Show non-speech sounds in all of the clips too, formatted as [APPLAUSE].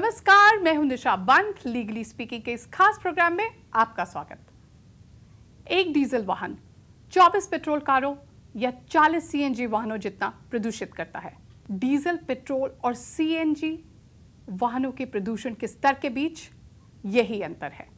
नमस्कार, मैं हूँ निशा बंत लीगली स्पीकिंग के इस खास प्रोग्राम में आपका स्वागत। एक डीजल वाहन 24 पेट्रोल कारों या 40 सीएनजी वाहनों जितना प्रदूषित करता है। डीजल, पेट्रोल और सीएनजी वाहनों के प्रदूषण के स्तर के बीच यही अंतर है।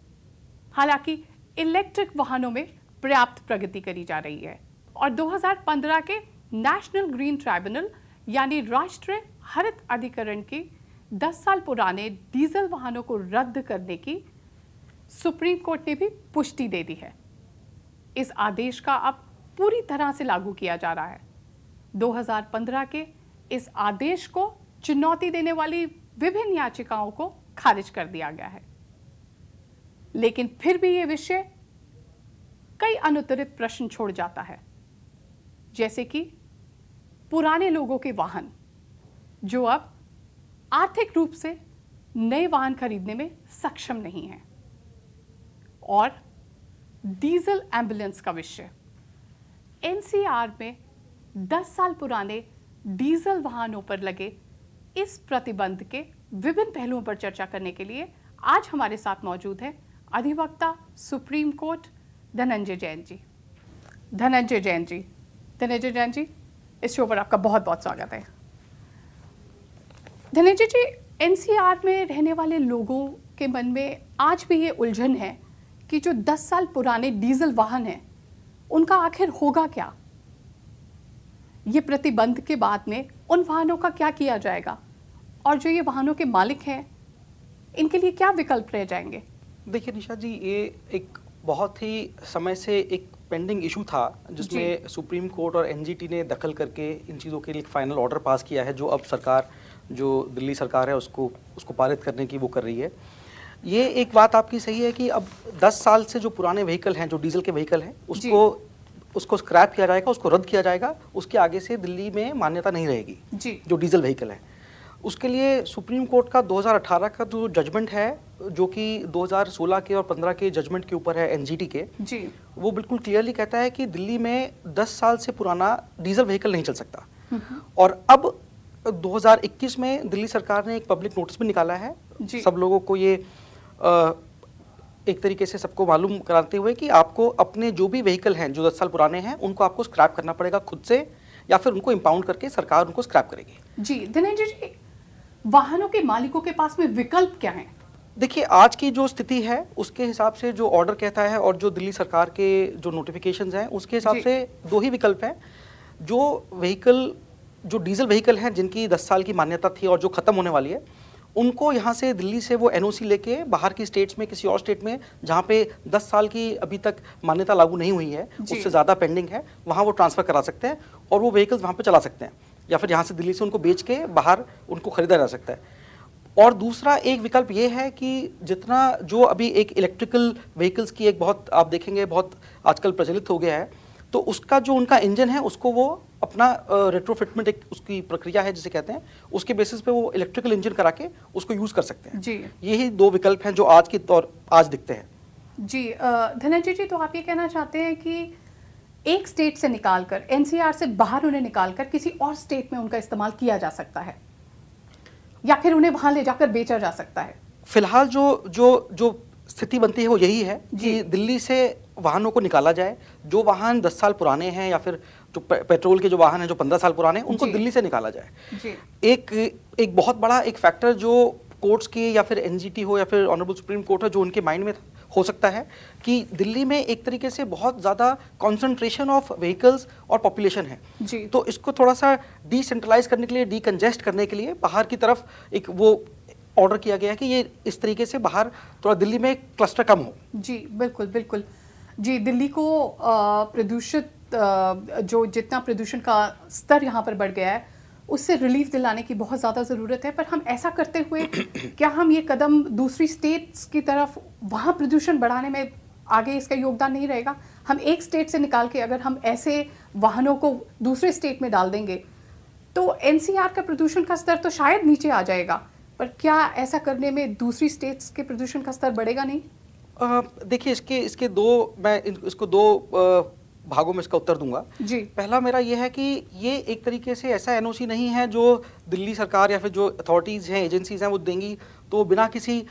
हालाँकि इलेक्ट्रिक वाहनों में पर्याप्त प्रगति करी जा रही है और 2015 के नेशनल ग्रीन ट्राइब्यूनल यानी राष्ट्रीय हरित अधिकरण की 10 साल पुराने डीजल वाहनों को रद्द करने की सुप्रीम कोर्ट ने भी पुष्टि दे दी है। इस आदेश का अब पूरी तरह से लागू किया जा रहा है। 2015 के इस आदेश को चुनौती देने वाली विभिन्न याचिकाओं को खारिज कर दिया गया है। लेकिन फिर भी यह विषय कई अनुतरित प्रश्न छोड़ जाता है। जैसे कि पुराने लोगों के वाहन, जो अब आर्थिक रूप से नए वाहन खरीदने में सक्षम नहीं है। और डीजल एंबुलेंस का विषय। एनसीआर में 10 साल पुराने डीजल वाहनों पर लगे इस प्रतिबंध के विभिन्न पहलुओं पर चर्चा करने के लिए आज हमारे साथ मौजूद है अधिवक्ता सुप्रीम कोर्ट धनंजय जैन जी। धनंजय जैन जी, धनंजय जैन जी, इस शो पर आपका बहुत बहुत स्वागत है। धनंजय जी एनसीआर में रहने वाले लोगों के मन में आज भी ये उलझन है कि जो 10 साल पुराने डीजल वाहन हैं उनका आखिर होगा क्या? ये प्रतिबंध के बाद में उन वाहनों का क्या किया जाएगा? और जो ये वाहनों के मालिक हैं इनके लिए क्या विकल्प रह जाएँगे? देखिए निशा जी ये एक बहुत ही समय से एक पेंडिंग इशू था जिसमें सुप्रीम कोर्ट और एनजीटी ने दखल करके इन चीज़ों के लिए फाइनल ऑर्डर पास किया है जो अब सरकार जो दिल्ली सरकार है उसको उसको पारित करने की वो कर रही है। ये एक बात आपकी सही है कि अब 10 साल से जो पुराने व्हीकल हैं जो डीजल के व्हीकल हैं उसको उसको स्क्रैप किया जाएगा उसको रद्द किया जाएगा उसके आगे से दिल्ली में मान्यता नहीं रहेगी जी। जो डीजल व्हीकल है। उसके लिए सुप्रीम कोर्ट का 2018 का जो जजमेंट है जो कि 2016 के और 15 के जजमेंट के ऊपर है एनजीटी के जी। वो बिल्कुल क्लियरली कहता है कि दिल्ली में 10 साल से पुराना डीजल व्हीकल नहीं चल सकता। और अब 2021 में दिल्ली सरकार ने एक पब्लिक नोटिस भी निकाला है। जी। सब लोगों को ये अ, एक तरीके से सबको मालूम कराते हुए कि आपको अपने जो भी व्हीकल हैं जो 10 साल पुराने हैं उनको आपको स्क्रैप करना पड़ेगा खुद से या फिर उनको इम्पाउंड करके सरकार उनको स्क्रैप करेगी। जी धनंजय जी वाहनों के मालिकों के पास में विकल्प क्या है? देखिए आज की जो स्थिति है उसके हिसाब से जो ऑर्डर कहता है और जो दिल्ली सरकार के जो नोटिफिकेशन हैं उसके हिसाब से दो ही विकल्प हैं। जो व्हीकल जो डीजल व्हीकल हैं जिनकी 10 साल की मान्यता थी और जो ख़त्म होने वाली है उनको यहाँ से दिल्ली से वो एनओसी लेके बाहर की स्टेट्स में किसी और स्टेट में जहाँ पे 10 साल की अभी तक मान्यता लागू नहीं हुई है उससे ज़्यादा पेंडिंग है वहाँ वो ट्रांसफ़र करा सकते हैं और वो व्हीकल्स वहाँ पे चला सकते हैं या फिर यहाँ से दिल्ली से उनको बेच के बाहर उनको खरीदा जा सकता है। और दूसरा एक विकल्प ये है कि जितना जो अभी एक इलेक्ट्रिकल व्हीकल्स की एक बहुत आप देखेंगे बहुत आजकल प्रचलित हो गया है तो उसका जो उनका इंजन है उसको वो अपना रेट्रोफिटमेंट एक उसकी प्रक्रिया है जिसे कहते हैं। उसके बेसिस पे वो इलेक्ट्रिकल इंजन करा के उसको यूज़ कर सकते हैं। जी। यही दो विकल्प हैं जो आज के तौर आज दिखते हैं। जी धनंजय जी तो आप ये कहना चाहते हैं कि एक स्टेट से निकालकर एनसीआर से बाहर उन्हें निकालकर किसी और स्टेट में उनका इस्तेमाल किया जा सकता है? या फिर उन्हें वहाँ ले जाकर बेचा जा सकता है? फ़िलहाल जो जो जो स्थिति बनती है वो यही है कि दिल्ली से वाहनों को निकाला जाए। जो वाहन 10 साल पुराने हैं या फिर जो पे- पेट्रोल के जो वाहन हैं जो 15 साल पुराने उनको दिल्ली से निकाला जाए। एक एक बहुत बड़ा एक फैक्टर जो कोर्ट्स के या फिर एनजीटी हो या फिर ऑनरेबल सुप्रीम कोर्ट हो जो उनके माइंड में हो सकता है कि दिल्ली में एक तरीके से बहुत ज़्यादा कंसंट्रेशन ऑफ़ व्हीकल्स और पॉपुलेशन है। जी। तो इसको थोड़ा सा डिसेंट्रलाइज करने के लिए डीकंजेस्ट करने के लिए बाहर की तरफ़ एक वो ऑर्डर किया गया है कि ये इस तरीके से बाहर थोड़ा दिल्ली में क्लस्टर कम हो। जी बिल्कुल बिल्कुल। जी दिल्ली को प्रदूषित जो जितना प्रदूषण का स्तर यहाँ पर बढ़ गया है उससे रिलीफ दिलाने की बहुत ज़्यादा ज़रूरत है। पर हम ऐसा करते हुए [COUGHS] क्या हम ये कदम दूसरी स्टेट्स की तरफ़ वहाँ प्रदूषण बढ़ाने में आगे इसका योगदान नहीं रहेगा? हम एक स्टेट से निकाल के अगर हम ऐसे वाहनों को दूसरे स्टेट में डाल देंगे तो एनसीआर का प्रदूषण का स्तर तो शायद नीचे आ जाएगा। पर क्या ऐसा करने में दूसरी स्टेट्स के प्रदूषण का स्तर बढ़ेगा नहीं? देखिए इसके इसके दो मैं इसको दो भागों में इसका उत्तर दूँगा। जी। पहला मेरा ये है कि ये एक तरीके से ऐसा एनओसी नहीं है जो दिल्ली सरकार या फिर जो अथॉरिटीज़ हैं एजेंसीज हैं वो देंगी तो बिना किसी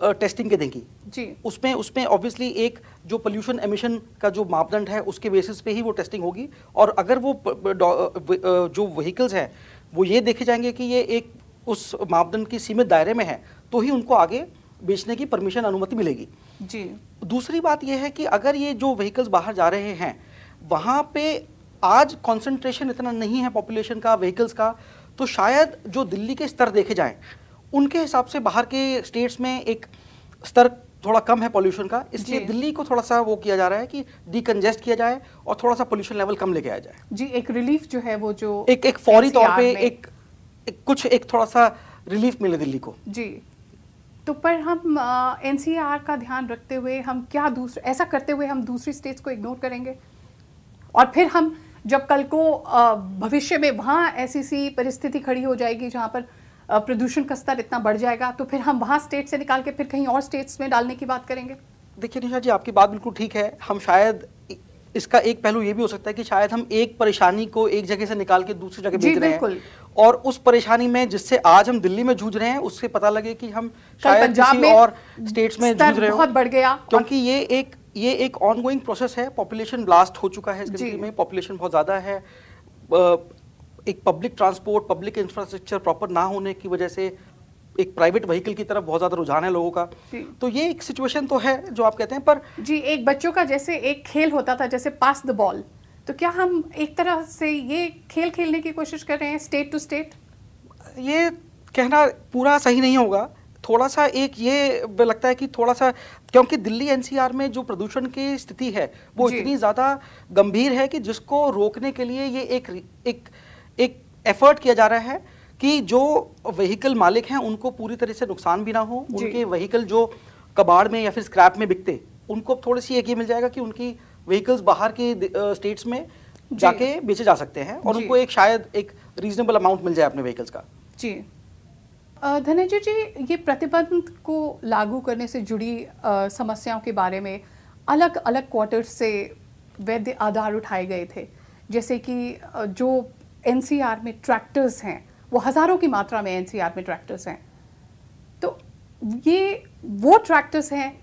टेस्टिंग के देंगी। जी। उसमें उसमें ऑब्वियसली एक जो पोल्यूशन एमिशन का जो मापदंड है उसके बेसिस पे ही वो टेस्टिंग होगी और अगर वो जो व्हीकल्स हैं वो ये देखे जाएँगे कि ये एक उस मापदंड की सीमित दायरे में है तो ही उनको आगे बेचने की परमिशन अनुमति मिलेगी। जी। दूसरी बात यह है कि अगर ये जो व्हीकल्स बाहर जा रहे हैं वहाँ पे आज कंसंट्रेशन इतना नहीं है पॉपुलेशन का व्हीकल्स का तो शायद जो दिल्ली के स्तर देखे जाएँ उनके हिसाब से बाहर के स्टेट्स में एक स्तर थोड़ा कम है पॉल्यूशन का। इसलिए दिल्ली को थोड़ा सा वो किया जा रहा है कि डिकंजेस्ट किया जाए और थोड़ा सा पोल्यूशन लेवल कम लेके आया जाए। जी एक रिलीफ जो है वो जो एक एक फौरी तौर पे एक, एक कुछ एक थोड़ा सा रिलीफ मिले दिल्ली को। जी। तो पर हम एनसीआर का ध्यान रखते हुए हम क्या दूसरे ऐसा करते हुए हम दूसरी स्टेट्स को इग्नोर करेंगे? और फिर हम जब कल को भविष्य में वहाँ ऐसी सी परिस्थिति खड़ी हो जाएगी जहाँ पर प्रदूषण का स्तर इतना बढ़ जाएगा तो फिर हम वहाँ स्टेट से निकाल के फिर कहीं और स्टेट्स में डालने की बात करेंगे। देखिए निशा जी आपकी बात बिल्कुल ठीक है। हम शायद इसका एक पहलू ये भी हो सकता है कि शायद हम एक परेशानी को एक जगह से निकाल के दूसरी जगह भेज रहे हैं। और उस परेशानी में जिससे आज हम दिल्ली में जूझ रहे हैं उससे पता लगे कि हम शायद पंजाब किसी में और स्टेट्स में जूझ रहे हो। बहुत बढ़ गया क्योंकि ये एक ये एक ऑनगोइंग प्रोसेस है पॉपुलेशन ब्लास्ट हो चुका है इस कंट्री में पॉपुलेशन बहुत ज़्यादा है। एक public transport public infrastructure proper ना होने की वजह से एक प्राइवेट व्हीकल की तरफ़ बहुत ज़्यादा रुझान है लोगों का। तो ये एक सिचुएशन तो है जो आप कहते हैं पर जी एक बच्चों का जैसे एक खेल होता था जैसे पास द बॉल तो क्या हम एक तरह से ये खेल खेलने की कोशिश कर रहे हैं स्टेट टू स्टेट ये कहना पूरा सही नहीं होगा। थोड़ा सा एक ये लगता है कि थोड़ा सा क्योंकि दिल्ली एनसीआर में जो प्रदूषण की स्थिति है वो इतनी ज़्यादा गंभीर है कि जिसको रोकने के लिए ये एक एक एक एफर्ट किया जा रहा है कि जो व्हीकल मालिक हैं उनको पूरी तरह से नुकसान भी ना हो उनके व्हीकल जो कबाड़ में या फिर स्क्रैप में बिकते उनको थोड़ी सी एक ये मिल जाएगा कि उनकी व्हीकल्स बाहर के स्टेट्स में जाके बेचे जा सकते हैं और उनको एक शायद एक रीजनेबल अमाउंट मिल जाए अपने व्हीकल्स का। जी। धनंजय जी, ये प्रतिबंध को लागू करने से जुड़ी समस्याओं के बारे में अलग अलग क्वार्टर्स से वैध आधार उठाए गए थे। जैसे कि जो एनसीआर में ट्रैक्टर्स हैं, वो हज़ारों की मात्रा में एनसीआर में ट्रैक्टर्स हैं। तो ये, वो ट्रैक्टर्स हैं,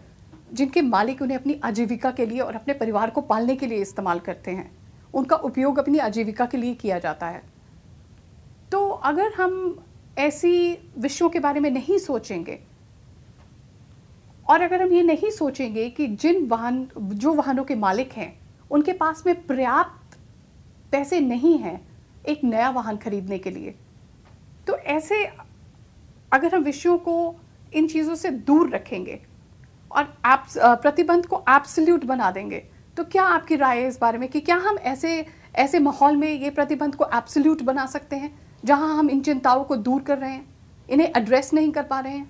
जिनके मालिक उन्हें अपनी आजीविका के लिए और अपने परिवार को पालने के लिए इस्तेमाल करते हैं। उनका उपयोग अपनी आजीविका के लिए किया जाता है। तो अगर हम ऐसी विषयों के बारे में नहीं सोचेंगे। और अगर हम ये नहीं सोचेंगे कि जिन वाहन जो वाहनों के मालिक हैं उनके पास में पर्याप्त पैसे नहीं हैं एक नया वाहन खरीदने के लिए तो ऐसे अगर हम विषयों को इन चीज़ों से दूर रखेंगे और अ, प्रतिबंध को एब्सोल्यूट बना देंगे तो क्या आपकी राय है इस बारे में कि क्या हम ऐसे ऐसे माहौल में ये प्रतिबंध को एब्सोल्यूट बना सकते हैं? जहाँ हम इन चिंताओं को दूर कर रहे हैं इन्हें एड्रेस नहीं कर पा रहे हैं।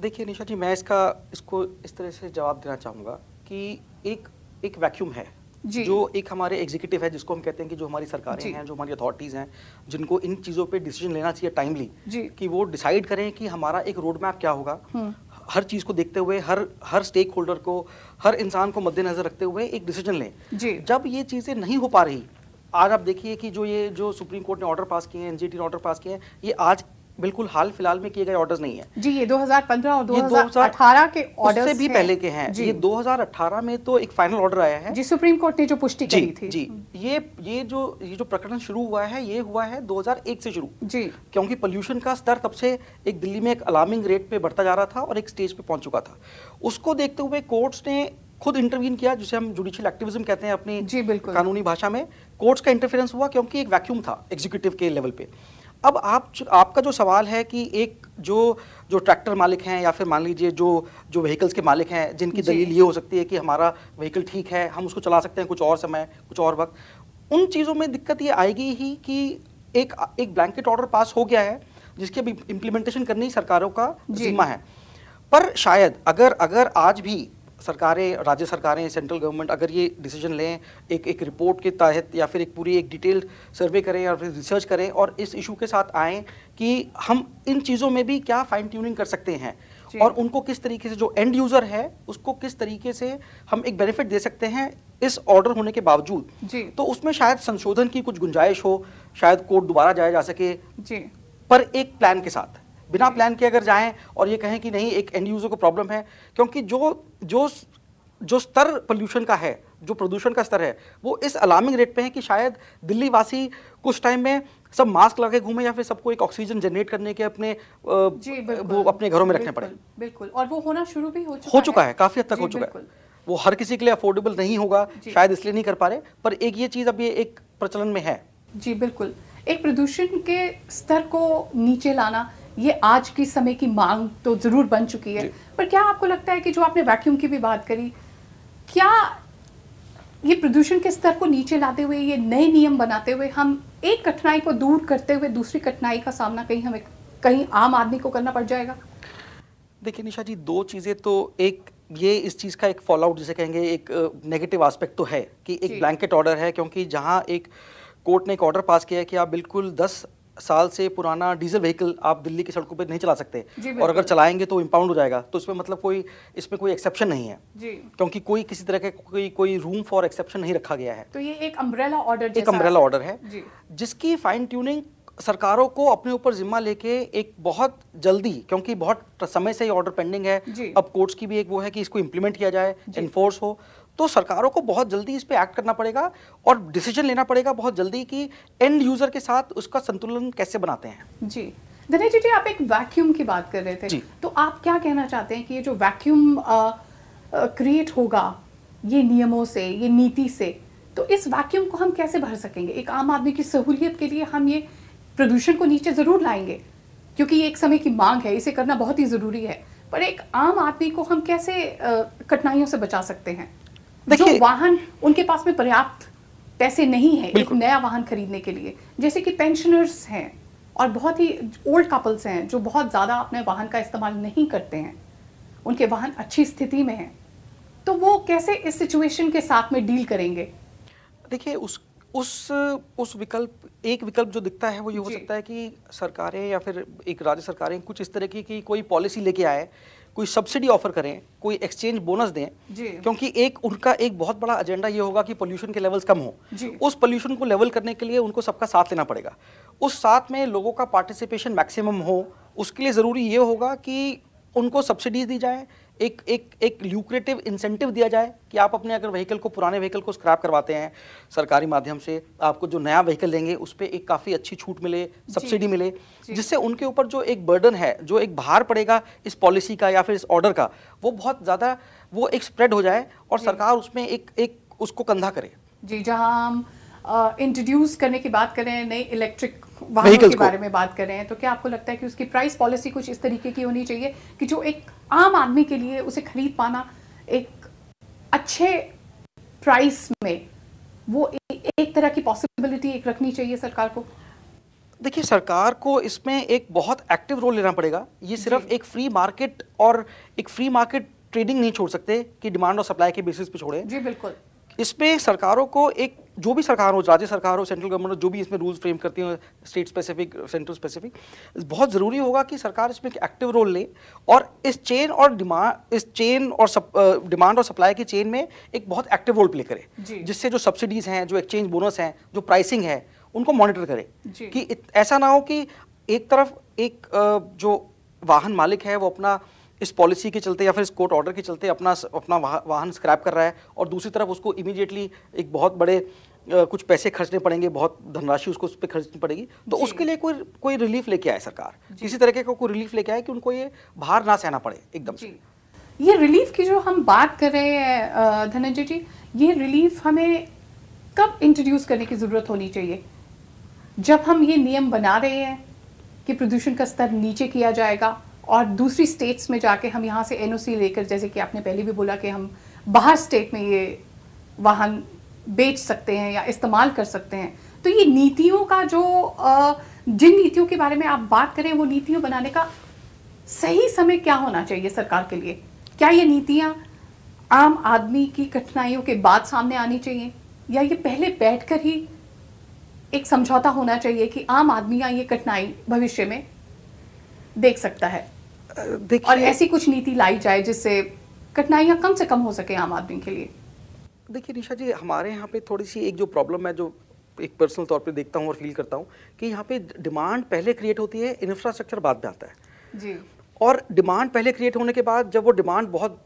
देखिए निशा जी मैं इसका इसको इस तरह से जवाब देना चाहूँगा कि एक एक वैक्यूम है जी। जो एक हमारे एग्जीक्यूटिव है जिसको हम कहते हैं कि जो हमारी सरकारें हैं जो हमारी अथॉरिटीज़ हैं जिनको इन चीज़ों पे डिसीज़न लेना चाहिए टाइमली कि वो डिसाइड करें कि हमारा एक रोड मैप क्या होगा। हम्म। हर चीज़ को देखते हुए हर हर स्टेक होल्डर को हर इंसान को मद्देनजर रखते हुए एक डिसीज़न लें। जब ये चीज़ें नहीं हो पा रही आज आप देखिए कि जो ये जो सुप्रीम कोर्ट ने ऑर्डर पास किए हैं एनजीटी ने ऑर्डर पास किए हैं ये आज बिल्कुल हाल फ़िलहाल में किए गए ऑर्डर्स नहीं है। जी ये 2015 और 2018 के ऑर्डर उससे भी पहले के हैं। ये 2018 में तो एक फाइनल ऑर्डर आया है। जी सुप्रीम कोर्ट ने जो पुष्टि करी थी। जी। ये ये जो ये जो प्रकरण शुरू हुआ है ये हुआ है 2001 से शुरू। जी। क्योंकि पोल्यूशन का स्तर तब से एक दिल्ली में एक अलार्मिंग रेट पे बढ़ता जा रहा था और एक स्टेज पे पहुँच चुका था। उसको देखते हुए कोर्ट्स ने खुद इंटरवीन किया जिसे हम जुडिशियल एक्टिविज्म कहते हैं अपनी जी, बिल्कुल। कानूनी भाषा में कोर्ट्स का इंटरफेरेंस हुआ क्योंकि एक वैक्यूम था एग्जीक्यूटिव के लेवल पे अब आप आपका जो सवाल है कि एक जो जो ट्रैक्टर मालिक हैं या फिर मान लीजिए जो जो व्हीकल्स के मालिक हैं जिनकी दलील ये हो सकती है कि हमारा व्हीकल ठीक है हम उसको चला सकते हैं कुछ और समय कुछ और वक्त उन चीज़ों में दिक्कत ये आएगी ही कि एक एक ब्लैंकेट ऑर्डर पास हो गया है जिसकी अभी इम्प्लीमेंटेशन करनी सरकारों का। जिम्मा है पर शायद अगर अगर आज भी सरकारें राज्य सरकारें सेंट्रल गवर्नमेंट अगर ये डिसीज़न लें एक एक रिपोर्ट के तहत या फिर एक पूरी एक डिटेल्ड सर्वे करें या फिर रिसर्च करें और इस इशू के साथ आएँ कि हम इन चीज़ों में भी क्या फाइन ट्यूनिंग कर सकते हैं और उनको किस तरीके से जो एंड यूज़र है उसको किस तरीके से हम एक बेनिफिट दे सकते हैं इस ऑर्डर होने के बावजूद। जी। तो उसमें शायद संशोधन की कुछ गुंजाइश हो शायद कोर्ट दोबारा जाया जा सके जी। पर एक प्लान के साथ। बिना प्लान के अगर जाएँ और ये कहें कि नहीं एक एंड यूज़र को प्रॉब्लम है क्योंकि जो जो जो स्तर पोल्यूशन का है जो प्रदूषण का स्तर है वो इस अलार्मिंग रेट पे है कि शायद दिल्ली वासी कुछ टाइम में सब मास्क लगा के घूमे या फिर सबको एक ऑक्सीजन जनरेट करने के अपने वो अपने घरों में रखने पड़े। बिल्कुल और वो होना शुरू भी हो चुका हो चुका है, है काफ़ी हद तक हो चुका है। वो हर किसी के लिए अफोर्डेबल नहीं होगा शायद इसलिए नहीं कर पा रहे पर एक ये चीज़ अब ये एक प्रचलन में है। जी बिल्कुल। एक प्रदूषण के स्तर को नीचे लाना ये आज की समय की मांग तो ज़रूर बन चुकी है। पर क्या आपको लगता है कि जो आपने वैक्यूम की भी बात करी क्या ये प्रदूषण के स्तर को नीचे लाते हुए ये नए नियम बनाते हुए हम एक कठिनाई को दूर करते हुए दूसरी कठिनाई का सामना कहीं हमें कहीं आम आदमी को करना पड़ जाएगा? देखिए निशा जी दो चीज़ें तो एक ये इस चीज़ का एक फॉल आउट जिसे कहेंगे एक नेगेटिव आस्पेक्ट तो है कि एक ब्लैंकेट ऑर्डर है क्योंकि जहाँ एक कोर्ट ने एक ऑर्डर पास किया है कि आप बिल्कुल दस साल से पुराना डीजल व्हीकल आप दिल्ली की सड़कों पे नहीं चला सकते। और अगर चलाएँगे तो इम्पाउंड हो जाएगा। तो इसमें मतलब कोई इसमें कोई एक्सेप्शन नहीं है। जी। क्योंकि कोई किसी तरह के कोई कोई रूम फॉर एक्सेप्शन नहीं रखा गया है। तो ये एक अम्ब्रेला ऑर्डर एक अम्ब्रेला ऑर्डर है। जिसकी फाइन ट्यूनिंग सरकारों को अपने ऊपर जिम्मा लेके एक बहुत जल्दी क्योंकि बहुत समय से ये ऑर्डर पेंडिंग है। अब कोर्ट्स की भी एक वो है कि इसको इम्प्लीमेंट किया जाए इन्फोर्स हो। तो सरकारों को बहुत जल्दी इस पर एक्ट करना पड़ेगा और डिसीज़न लेना पड़ेगा बहुत जल्दी कि एंड यूज़र के साथ उसका संतुलन कैसे बनाते हैं। जी। धनेश जी, जी आप एक वैक्यूम की बात कर रहे थे। जी. तो आप क्या कहना चाहते हैं कि ये जो वैक्यूम क्रिएट होगा ये नियमों से ये नीति से तो इस वैक्यूम को हम कैसे भर सकेंगे? एक आम आदमी की सहूलियत के लिए हम ये प्रदूषण को नीचे ज़रूर लाएँगे क्योंकि ये एक समय की मांग है इसे करना बहुत ही ज़रूरी है। पर एक आम आदमी को हम कैसे कठिनाइयों से बचा सकते हैं? जो वाहन उनके पास में पर्याप्त पैसे नहीं है एक नया वाहन खरीदने के लिए। जैसे कि पेंशनर्स हैं और बहुत ही ओल्ड कपल्स हैं जो बहुत ज़्यादा अपने वाहन का इस्तेमाल नहीं करते हैं। उनके वाहन अच्छी स्थिति में हैं। तो वो कैसे इस सिचुएशन के साथ में डील करेंगे? देखिए उस उस उस विकल्प एक विकल्प जो दिखता है वो ये हो सकता है कि सरकारें या फिर एक राज्य सरकारें कुछ इस तरह की, की कोई पॉलिसी लेके आए कोई सब्सिडी ऑफ़र करें कोई एक्सचेंज बोनस दें क्योंकि एक उनका एक बहुत बड़ा एजेंडा ये होगा कि पोल्यूशन के लेवल्स कम हो। उस पोल्यूशन को लेवल करने के लिए उनको सबका साथ लेना पड़ेगा। उस साथ में लोगों का पार्टिसिपेशन मैक्सिमम हो उसके लिए ज़रूरी ये होगा कि उनको सब्सिडीज दी जाए एक एक एक ल्यूक्रेटिव इंसेंटिव दिया जाए कि आप अपने अगर व्हीकल को पुराने व्हीकल को स्क्रैप करवाते हैं सरकारी माध्यम से आपको जो नया व्हीकल लेंगे उस पर एक काफ़ी अच्छी छूट मिले सब्सिडी मिले जिससे उनके ऊपर जो एक बर्डन है जो एक भार पड़ेगा इस पॉलिसी का या फिर इस ऑर्डर का वो बहुत ज़्यादा वो एक स्प्रेड हो जाए और सरकार उसमें एक एक उसको कंधा करे। जी जहाँ हम इंट्रोड्यूस करने की बात करें नई इलेक्ट्रिक वाहनों के बारे में बात करें तो क्या आपको लगता है कि उसकी प्राइस पॉलिसी कुछ इस तरीके की होनी चाहिए कि जो एक आम आदमी के लिए उसे खरीद पाना एक अच्छे प्राइस में वो ए, एक तरह की पॉसिबिलिटी एक रखनी चाहिए सरकार को? देखिए सरकार को इसमें एक बहुत एक्टिव रोल लेना पड़ेगा। ये सिर्फ़ एक फ्री मार्केट और एक फ्री मार्केट ट्रेडिंग नहीं छोड़ सकते कि डिमांड और सप्लाई के बेसिस पे छोड़े। जी बिल्कुल। इसमें सरकारों को एक जो भी सरकार हो राज्य सरकार हो सेंट्रल गवर्नमेंट हो जो भी इसमें रूल्स फ्रेम करती हैं स्टेट स्पेसिफिक सेंट्रल स्पेसिफिक बहुत ज़रूरी होगा कि सरकार इसमें एक एक्टिव रोल ले और इस चेन और डिमांड इस चेन और डिमांड और सप्लाई की चेन में एक बहुत एक्टिव रोल प्ले करे। जिससे जो सब्सिडीज़ हैं जो एक्सचेंज बोनस हैं जो प्राइसिंग है उनको मॉनिटर करे। कि ऐसा ना हो कि एक तरफ़ एक जो वाहन मालिक है वो अपना इस पॉलिसी के चलते या फिर इस कोर्ट ऑर्डर के चलते अपना अपना वाहन स्क्रैप कर रहा है और दूसरी तरफ़ उसको इमीडिएटली एक बहुत बड़े आ, कुछ पैसे खर्चने पड़ेंगे बहुत धनराशि उसको उस पर खर्चनी पड़ेगी। तो उसके लिए कोई कोई रिलीफ लेके आए सरकार। किसी तरह का कोई रिलीफ लेके आए कि उनको ये भार ना सहना पड़े एकदम से। ये रिलीफ की जो हम बात कर रहे हैं धनंजय जी ये रिलीफ हमें कब इंट्रोड्यूस करने की ज़रूरत होनी चाहिए? जब हम ये नियम बना रहे हैं कि प्रदूषण का स्तर नीचे किया जाएगा और दूसरी स्टेट्स में जाके हम यहाँ से एनओसी लेकर, जैसे कि आपने पहले भी बोला कि हम बाहर स्टेट में ये वाहन बेच सकते हैं या इस्तेमाल कर सकते हैं। तो ये नीतियों का जो जिन नीतियों के बारे में आप बात करें, वो नीतियों बनाने का सही समय क्या होना चाहिए सरकार के लिए? क्या ये नीतियाँ आम आदमी की कठिनाइयों के बाद सामने आनी चाहिए? या ये पहले बैठकर ही एक समझौता होना चाहिए कि आम आदमी या ये कठिनाई भविष्य में देख सकता है? अ, और ऐसी कुछ नीति लाई जाए जिससे कठिनाइयाँ कम से कम हो सके आम आदमी के लिए। देखिए निशा जी हमारे यहाँ पे थोड़ी सी एक जो प्रॉब्लम है जो एक पर्सनल तौर पे देखता हूँ और फील करता हूँ कि यहाँ पे डिमांड पहले क्रिएट होती है इंफ्रास्ट्रक्चर बाद में आता है। जी। और डिमांड पहले क्रिएट होने के बाद जब वो डिमांड बहुत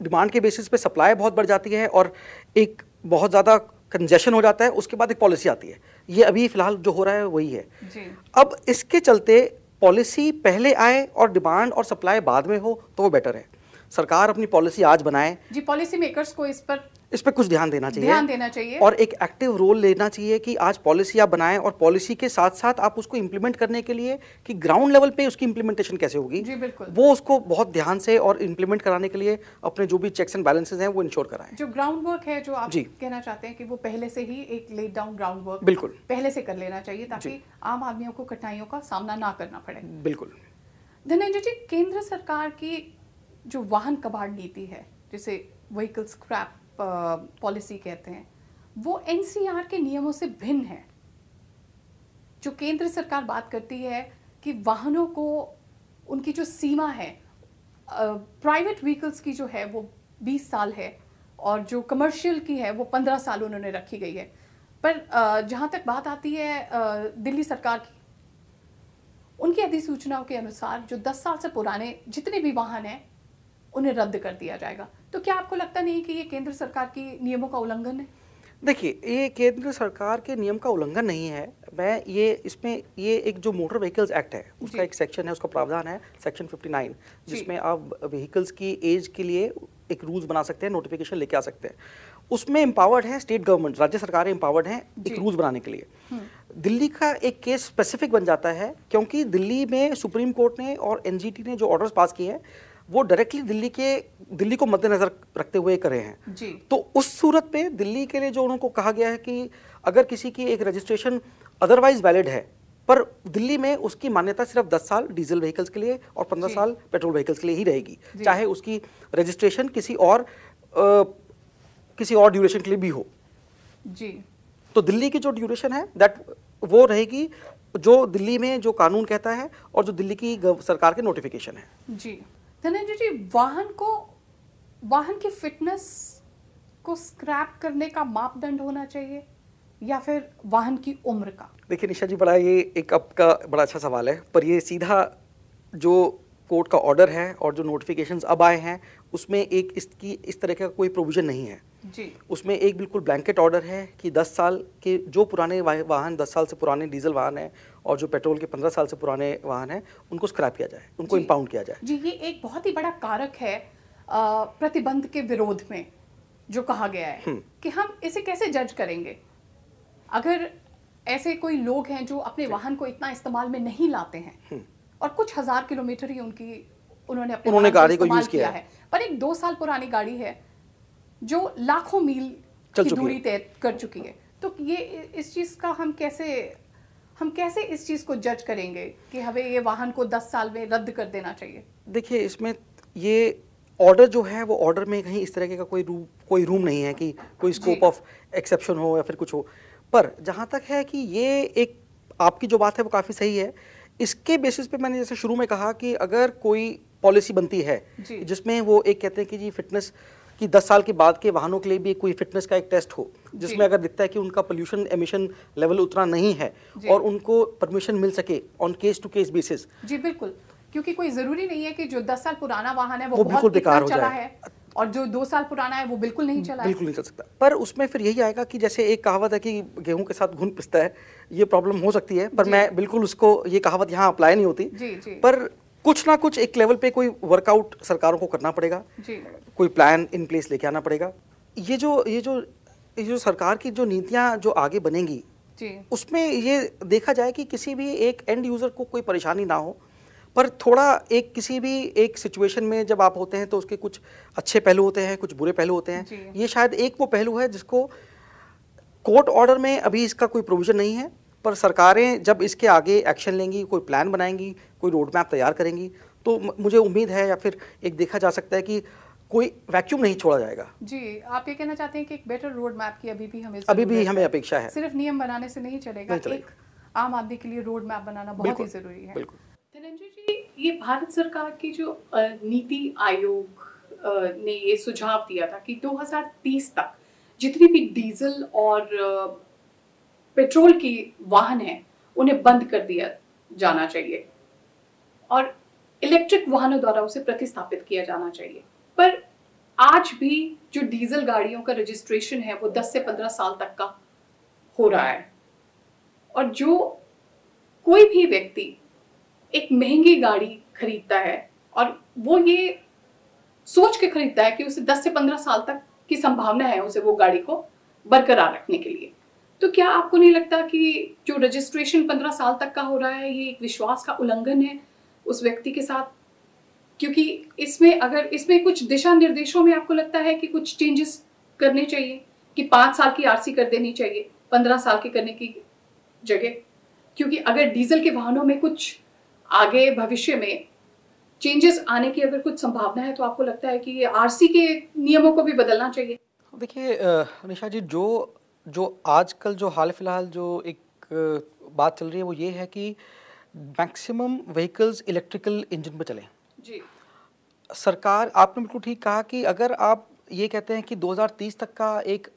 डिमांड के बेसिस पे सप्लाई बहुत बढ़ जाती है और एक बहुत ज़्यादा कंजेशन हो जाता है उसके बाद एक पॉलिसी आती है। ये अभी फ़िलहाल जो हो रहा है वही है। जी। अब इसके चलते पॉलिसी पहले आए और डिमांड और सप्लाई बाद में हो तो वो बेटर है। सरकार अपनी पॉलिसी आज बनाए। जी, पॉलिसी मेकर्स को इस पर इस पर कुछ ध्यान देना चाहिए। ध्यान देना चाहिए। और एक एक्टिव रोल लेना चाहिए कि आज पॉलिसी आप बनाएँ और पॉलिसी के साथ साथ आप उसको इम्प्लीमेंट करने के लिए कि ग्राउंड लेवल पे उसकी इम्प्लीमेंटेशन कैसे होगी। जी, बिल्कुल। वो उसको बहुत ध्यान से और इम्प्लीमेंट कराने के लिए अपने जो भी चेक्स एंड बैलेंसेज हैं वो इंश्योर कराएँ। जो ग्राउंड वर्क है जो आप जी। कहना चाहते हैं कि वो पहले से ही एक लेट डाउन ग्राउंड वर्क बिल्कुल। पहले से कर लेना चाहिए ताकि आम आदमियों को कठिनाइयों का सामना ना करना पड़े। बिल्कुल। धनंजय जी केंद्र सरकार की जो वाहन कबाड़ नीति है जिसे व्हीकल स्क्रैप पॉलिसी कहते हैं। वो एनसीआर के नियमों से भिन्न है। जो केंद्र सरकार बात करती है कि वाहनों को उनकी जो सीमा है प्राइवेट व्हीकल्स की जो है वो 20 साल है और जो कमर्शियल की है वो 15 साल उन्होंने रखी गई है। पर जहाँ तक बात आती है दिल्ली सरकार की, उनकी अधिसूचनाओं के अनुसार जो 10 साल से पुराने जितने भी वाहन हैं, उन्हें रद्द कर दिया जाएगा। तो क्या आपको लगता नहीं कि ये केंद्र सरकार की नियमों का उल्लंघन है? देखिए ये केंद्र सरकार के नियम का उल्लंघन नहीं है। मैं ये इसमें ये एक जो मोटर व्हीकल्स एक्ट है उसका एक सेक्शन है उसका प्रावधान है सेक्शन 59 जिसमें आप व्हीकल्स की एज के लिए एक रूल्स बना सकते हैं नोटिफिकेशन लेके आ सकते हैं। उसमें एम्पावर्ड है स्टेट गवर्नमेंट राज्य सरकारें एम्पावर्ड हैं एक रूल्स बनाने के लिए। दिल्ली का एक केस स्पेसिफिक बन जाता है क्योंकि दिल्ली में सुप्रीम कोर्ट ने और एनजीटी ने जो ऑर्डर्स पास किए हैं वो डायरेक्टली दिल्ली के दिल्ली को मद्देनजर रखते हुए करे हैं। जी। तो उस सूरत पे दिल्ली के लिए जो उनको कहा गया है कि अगर किसी की एक रजिस्ट्रेशन अदरवाइज़ वैलिड है पर दिल्ली में उसकी मान्यता सिर्फ़ 10 साल डीजल व्हीकल्स के लिए और 15 साल पेट्रोल व्हीकल्स के लिए ही रहेगी। चाहे उसकी रजिस्ट्रेशन किसी और अ, किसी और ड्यूरेशन के लिए भी हो। जी। तो दिल्ली की जो ड्यूरेशन है दैट वो रहेगी जो दिल्ली में जो कानून कहता है और जो दिल्ली की सरकार के नोटिफिकेशन है। जी। धनंजय जी वाहन को वाहन की फिटनेस को स्क्रैप करने का मापदंड होना चाहिए या फिर वाहन की उम्र का? देखिए निशा जी बड़ा ये एक आपका बड़ा अच्छा सवाल है पर ये सीधा जो कोर्ट का ऑर्डर है और जो नोटिफिकेशंस अब आए हैं उसमें एक इसकी इस तरह का कोई प्रोविज़न नहीं है। जी। उसमें एक बिल्कुल ब्लैंकेट ऑर्डर है कि 10 साल के जो पुराने वाहन 10 साल से पुराने डीजल वाहन हैं और जो पेट्रोल के 15 साल से पुराने वाहन हैं उनको स्क्रैप किया जाए उनको इम्पाउंड किया जाए। जी ये एक बहुत ही बड़ा कारक है प्रतिबंध के विरोध में जो कहा गया है हम्म। कि हम इसे कैसे जज करेंगे? अगर ऐसे कोई लोग हैं जो अपने वाहन को इतना इस्तेमाल में नहीं लाते हैं और कुछ हज़ार किलोमीटर ही उनकी उन्होंने अपने उन्होंने गाड़ी को इस्तेमाल use किया है। पर एक दो साल पुरानी गाड़ी है जो लाखों मील की दूरी। तय कर चुकी है। तो ये इस चीज़ का हम कैसे हम कैसे इस चीज़ को जज करेंगे कि हमें ये वाहन को 10 साल में रद्द कर देना चाहिए? देखिए इसमें ये ऑर्डर जो है वो ऑर्डर में कहीं इस तरह का कोई रूम कोई रूम नहीं है कि कोई स्कोप ऑफ़ एक्सेप्शन हो या फिर कुछ हो। पर जहाँ तक है कि ये एक आपकी जो बात है वो काफ़ी सही है। इसके बेसिस पे मैंने जैसे शुरू में कहा कि अगर कोई पॉलिसी बनती है जिसमें वो एक कहते हैं कि जी फिटनेस कि 10 साल के बाद के वाहनों के लिए भी कोई फिटनेस का एक टेस्ट हो जिसमें अगर दिखता है कि उनका पोल्यूशन एमिशन लेवल उतना नहीं है और उनको परमिशन मिल सके on case to case basis जी बिल्कुल। क्योंकि कोई ज़रूरी नहीं है कि जो 10 साल पुराना वाहन है वो, वो बहुत बिल्कुल बेकार हो चला जाए। है और जो दो साल पुराना है वो बिल्कुल नहीं चला बिल्कुल नहीं चल सकता। पर उसमें फिर यही आएगा कि जैसे एक कहावत है कि गेहूँ के साथ घुन पिसता है ये प्रॉब्लम हो सकती है पर मैं बिल्कुल उसको ये कहावत यहाँ अप्लाई नहीं होती। जी जी। पर कुछ ना कुछ एक लेवल पे कोई वर्कआउट सरकारों को करना पड़ेगा। जी। कोई प्लान इन प्लेस लेके आना पड़ेगा। ये जो ये जो ये जो सरकार की जो नीतियाँ जो आगे बनेंगी जी। उसमें ये देखा जाए कि किसी भी एक एंड यूज़र को कोई परेशानी ना हो पर थोड़ा एक किसी भी एक सिचुएशन में जब आप होते हैं तो उसके कुछ अच्छे पहलू होते हैं कुछ बुरे पहलू होते हैं। ये शायद एक वो पहलू है जिसको कोर्ट ऑर्डर में अभी इसका कोई प्रोविज़न नहीं है। पर सरकारें जब इसके आगे एक्शन लेंगी कोई प्लान बनाएँगी कोई रोड मैप तैयार करेंगी तो मुझे उम्मीद है या फिर एक देखा जा सकता है कि कोई वैक्यूम नहीं छोड़ा जाएगा। जी आप ये कहना चाहते हैं कि एक बेटर रोड मैप की अभी भी हमें अभी भी हमें अपेक्षा है। सिर्फ़ नियम बनाने से नहीं चलेगा नहीं चलेगा। एक आम आदमी के लिए रोड मैप बनाना बहुत ही ज़रूरी है। धनंजय जी ये भारत सरकार की जो नीति आयोग ने ये सुझाव दिया था कि 2030 तक जितनी भी डीजल और पेट्रोल की वाहन हैं, उन्हें बंद कर दिया जाना चाहिए। और इलेक्ट्रिक वाहनों द्वारा उसे प्रतिस्थापित किया जाना चाहिए। पर आज भी जो डीजल गाड़ियों का रजिस्ट्रेशन है, वो 10 से 15 साल तक का हो रहा है। और जो कोई भी व्यक्ति एक महँगी गाड़ी खरीदता है, और वो ये सोच के खरीदता है कि उसे 10 से 15 साल तक की संभावना है उसे वो गाड़ी को बरकरार रखने के लिए। तो क्या आपको नहीं लगता कि जो रजिस्ट्रेशन 15 साल तक का हो रहा है, ये एक विश्वास का उल्लंघन है उस व्यक्ति के साथ? क्योंकि इसमें, अगर इसमें कुछ दिशा निर्देशों में आपको लगता है कि कुछ चेंजेस करने चाहिए, कि पाँच साल की आरसी कर देनी चाहिए, पंद्रह साल की करने की जगह? क्योंकि अगर डीजल के वाहनों में कुछ आगे भविष्य में चेंजेस आने की अगर कुछ संभावना है तो आपको लगता है कि ये आरसी के नियमों को भी बदलना चाहिए? देखिए निशा जी, जो जो आजकल जो हाल फ़िलहाल जो एक बात चल रही है वो ये है कि मैक्सिमम व्हीकल्स इलेक्ट्रिकल इंजन पे चलें। जी। सरकार आपने बिल्कुल ठीक कहा कि अगर आप ये कहते हैं कि 2030 तक का एक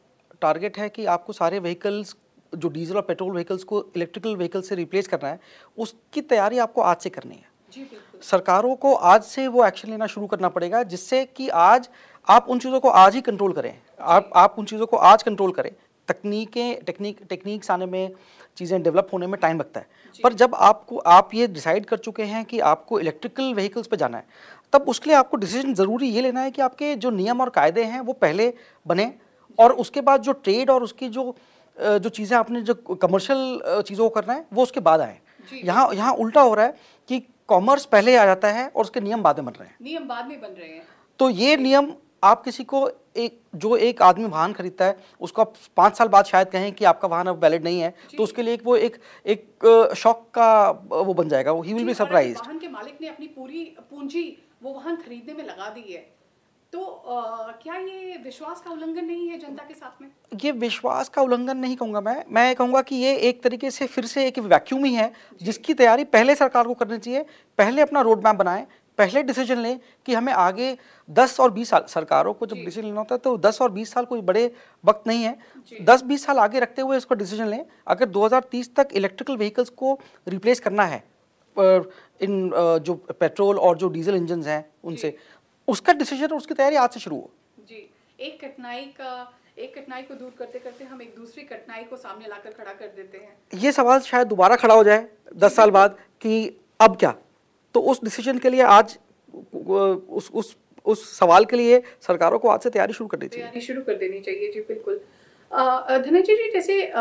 टारगेट है कि आपको सारे व्हीकल्स जो डीजल और पेट्रोल व्हीकल्स को इलेक्ट्रिकल व्हीकल से रिप्लेस करना है उसकी तैयारी आपको आज से करनी है। जी सरकारों को आज से वो एक्शन लेना शुरू करना पड़ेगा जिससे कि आज आप उन चीज़ों को आज ही कंट्रोल करें। आप आप उन चीज़ों को आज कंट्रोल करें। तकनीकें टेक्निक टेक्निक्स आने में चीज़ें डेवलप होने में टाइम लगता है। पर जब आपको आप ये डिसाइड कर चुके हैं कि आपको इलेक्ट्रिकल व्हीकल्स पे जाना है तब उसके लिए आपको डिसीज़न ज़रूरी ये लेना है कि आपके जो नियम और कायदे हैं वो पहले बने और उसके बाद जो ट्रेड और उसकी जो जो चीज़ें आपने जो कमर्शियल चीज़ों को करना है वो उसके बाद आए। यहाँ यहाँ उल्टा हो रहा है कि कॉमर्स पहले आ जाता है और उसके नियम बाद में बन रहे हैं। नियम बाद में बन रहे हैं। तो ये नियम आप किसी को एक जो एक आदमी वाहन खरीदता है उसको आप पाँच साल बाद शायद कहें कि आपका वाहन अब वैलिड नहीं है तो उसके लिए एक वो एक एक शौक का वो बन जाएगा वो ही विल बी सरप्राइज़ वाहन के मालिक ने अपनी पूरी पूंजी वो वाहन खरीदने में लगा दी है तो अ, क्या ये विश्वास का उल्लंघन नहीं है जनता के साथ में? ये विश्वास का उल्लंघन नहीं कहूँगा मैं मैं कहूँगा कि ये एक तरीके से फिर से एक वैक्यूम ही है जिसकी तैयारी पहले सरकार को करनी चाहिए पहले अपना रोड मैप बनाएँ पहले डिसीज़न लें कि हमें आगे 10 और 20 साल सरकारों को जब डिसीज़न लेना होता है तो 10 और 20 साल कोई बड़े वक्त नहीं है। जी। 10-20 साल आगे रखते हुए इसको डिसीज़न लें। अगर 2030 तक इलेक्ट्रिकल व्हीकल्स को रिप्लेस करना है इन जो पेट्रोल और जो डीजल इंजन हैं उनसे उसका डिसीज़न और उसकी तैयारी आज से शुरू हो। जी। एक कठिनाई का एक कठिनाई को दूर करते करते हम एक दूसरी कठिनाई को सामने लाकर खड़ा कर देते हैं। ये सवाल शायद दोबारा खड़ा हो जाए दस साल बाद कि अब क्या? तो उस डिसीज़न के लिए आज, उस उस उस सवाल के लिए सरकारों को आज से तैयारी शुरू करनी चाहिए। तैयारी शुरू कर देनी चाहिए, जी, बिल्कुल। धनंजय जी, जैसे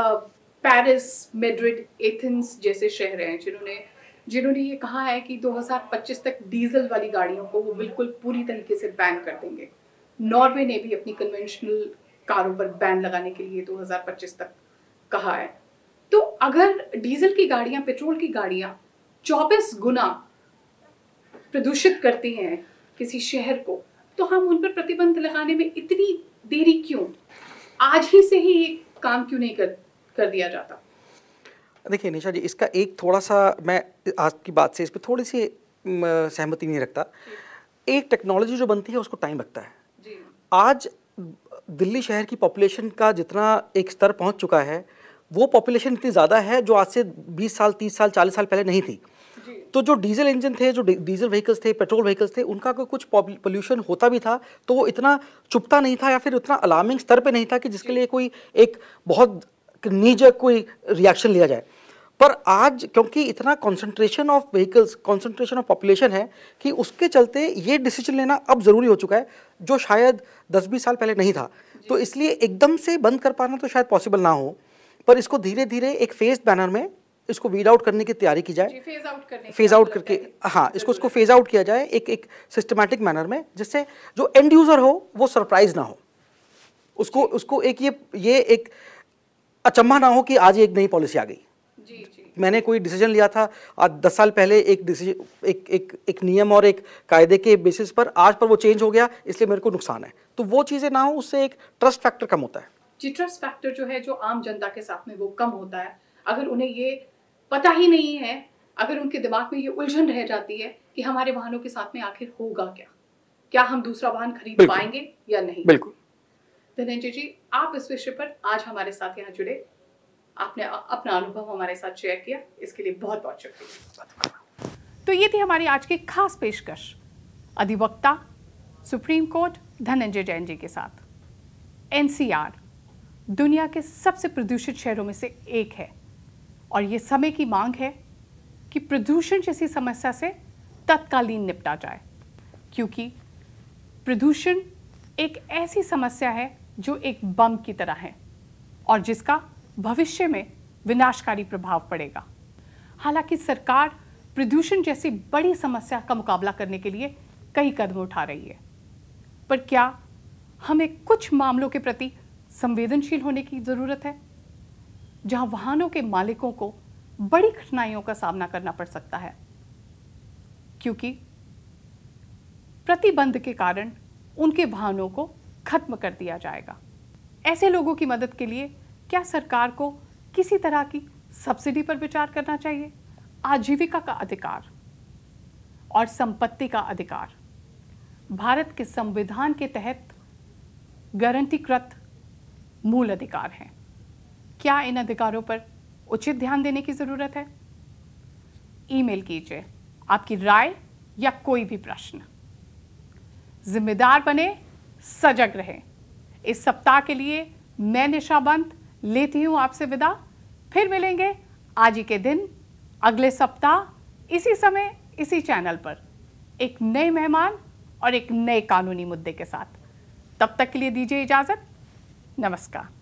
पेरिस मेड्रिड एथेंस जैसे शहर हैं जिन्होंने जिन्होंने ये कहा है कि 2025 तक डीजल वाली गाड़ियों को वो बिल्कुल पूरी तरीके से बैन कर देंगे। नॉर्वे ने भी अपनी कन्वेंशनल कारों पर बैन लगाने के लिए 2025 तक कहा है। तो अगर डीजल की गाड़ियाँ, पेट्रोल की गाड़ियाँ 24 गुना प्रदूषित करती हैं किसी शहर को तो हम उन पर प्रतिबंध लगाने में इतनी देरी क्यों? आज ही से ही ये काम क्यों नहीं कर कर दिया जाता? देखिए निशा जी इसका एक थोड़ा सा मैं आज की बात से इस पर थोड़ी सी सहमति नहीं रखता। एक टेक्नोलॉजी जो बनती है उसको टाइम लगता है। जी। आज दिल्ली शहर की पॉपुलेशन का जितना एक स्तर पहुँच चुका है वो पॉपुलेशन इतनी ज़्यादा है जो आज से 20 साल 30 साल 40 साल पहले नहीं थी। जी तो जो डीजल इंजन थे जो डीजल व्हीकल्स थे पेट्रोल व्हीकल्स थे उनका कोई कुछ पोल्यूशन होता भी था तो वो इतना चुपता नहीं था या फिर उतना अलार्मिंग स्तर पर नहीं था कि जिसके लिए कोई एक बहुत नीजक कोई रिएक्शन लिया जाए। पर आज क्योंकि इतना concentration of vehicles concentration of population है कि उसके चलते ये डिसीज़न लेना अब ज़रूरी हो चुका है जो शायद 10-20 साल पहले नहीं था। तो इसलिए एकदम से बंद कर पाना तो शायद पॉसिबल ना हो पर इसको धीरे धीरे एक फ़ेज़ बैनर में इसको वीड आउट करने की तैयारी की जाए। फ़ेज़ आउट करने फ़ेज़ आउट करके हाँ इसको इसको फ़ेज़ आउट किया जाए एक एक सिस्टमैटिक मैनर में जिससे जो एंड यूज़र हो वो सरप्राइज़ ना हो। उसको उसको एक ये ये एक अचंभा ना हो कि आज एक नई पॉलिसी आ गई। जी जी। मैंने कोई डिसीज़न लिया था आज दस साल पहले एक डिसीज़न एक एक एक नियम और एक कायदे के बेसिस पर आज पर वो चेंज हो गया इसलिए मेरे को नुकसान है। तो वो चीज़ें ना हो उससे एक ट्रस्ट फैक्टर कम होता है। जी ट्रस्ट फैक्टर जो है जो आम जनता के साथ में वो कम होता है। अगर उन्हें ये पता ही नहीं है अगर उनके दिमाग में ये उलझन रह जाती है कि हमारे वाहनों के साथ में आखिर होगा क्या? क्या हम दूसरा वाहन खरीद पाएँगे या नहीं? बिल्कुल। धनंजय जी आप इस विषय पर आज हमारे साथ यहाँ जुड़े। आपने अपना अनुभव हमारे साथ शेयर किया। इसके लिए बहुत बहुत शुक्रिया। तो ये थी हमारी आज की खास पेशकश। अधिवक्ता सुप्रीम कोर्ट धनंजय जैन जी के साथ। एनसीआर दुनिया के सबसे प्रदूषित शहरों में से एक है। और ये समय की मांग है कि प्रदूषण जैसी समस्या से तत्कालीन निपटा जाए, क्योंकि प्रदूषण एक ऐसी समस्या है जो एक बम की तरह है और जिसका भविष्य में विनाशकारी प्रभाव पड़ेगा। हालाँकि सरकार प्रदूषण जैसी बड़ी समस्या का मुकाबला करने के लिए कई कदम उठा रही है, पर क्या हमें कुछ मामलों के प्रति संवेदनशील होने की ज़रूरत है? जहाँ वाहनों के मालिकों को बड़ी कठिनाइयों का सामना करना पड़ सकता है, क्योंकि प्रतिबंध के कारण उनके वाहनों को खत्म कर दिया जाएगा। ऐसे लोगों की मदद के लिए क्या सरकार को किसी तरह की सब्सिडी पर विचार करना चाहिए? आजीविका का अधिकार और संपत्ति का अधिकार। भारत के संविधान के तहत गारंटीकृत मूल अधिकार हैं। क्या इन अधिकारों पर उचित ध्यान देने की ज़रूरत है? ईमेल कीजिए, आपकी राय या कोई भी प्रश्न। जिम्मेदार बने, सजग रहें। इस सप्ताह के लिए मैं निशा बंत लेती हूँ आपसे विदा। फिर मिलेंगे आज ही के दिन, अगले सप्ताह, इसी समय, इसी चैनल पर। एक नए मेहमान और एक नए कानूनी मुद्दे के साथ। तब तक के लिए दीजिए इजाज़त। नमस्कार।